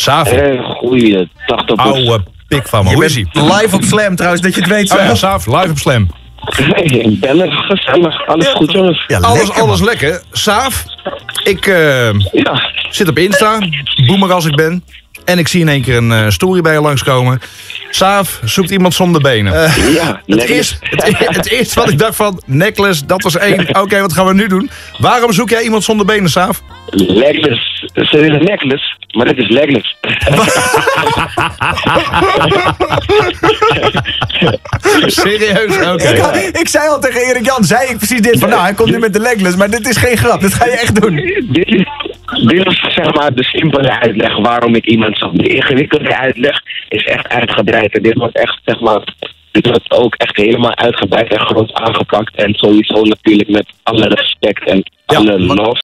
Saaf, Eh, goeie dag tot ouwe pik van me. Hoe is hij? live op Slam trouwens, dat je het weet. Oh ja. Saaf, live op Slam. Hey, bellen, gezellig. Alles goed, jongens? Ja, Alles, lekker, alles man. lekker. Saaf, ik eh, Ja. zit op Insta, boomer als ik ben. En ik zie in één keer een eh, story bij je langskomen. Saaf zoekt iemand zonder benen. Ja, het, eerste, het, e- het eerste wat ik dacht van, necklace, dat was één. Oké, wat gaan we nu doen? Waarom zoek jij iemand zonder benen, Saaf? Legless. Ze willen necklace, maar dit is legless. Serieus? Oké. Ik, ik zei al tegen Erik Jan, zei ik precies dit van nou, hij komt nu met de legless, maar dit is geen grap, dit ga je echt doen. dit, is, dit is zeg maar de simpele uitleg waarom ik iemand zag. De ingewikkelde uitleg is echt uitgebreid. En dit wordt echt, zeg maar, dit wordt ook echt helemaal uitgebreid en groot aangepakt. En sowieso natuurlijk met alle respect en alle want- love.